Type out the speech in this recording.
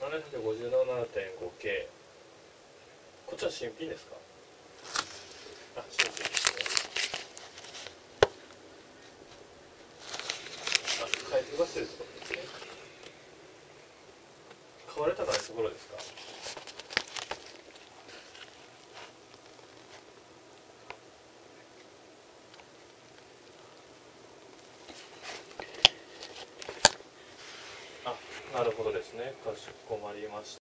757.5K こっちは新品ですか？あ新品ですね。あ開封がしてるってことですね。買われたのはいつ頃ですか？あなるほどですね。かしこまりました。